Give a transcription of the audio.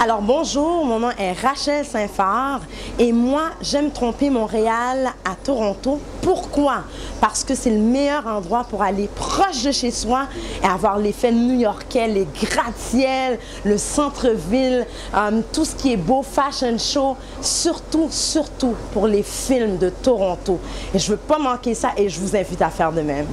Alors bonjour, mon nom est Rachel Saint-Phare et moi j'aime tromper Montréal à Toronto. Pourquoi? Parce que c'est le meilleur endroit pour aller proche de chez soi et avoir l'effet new-yorkais, les gratte-ciels, le centre-ville, euh, tout ce qui est beau, fashion show, surtout, surtout pour les films de Toronto. Et je ne veux pas manquer ça et je vous invite à faire de même.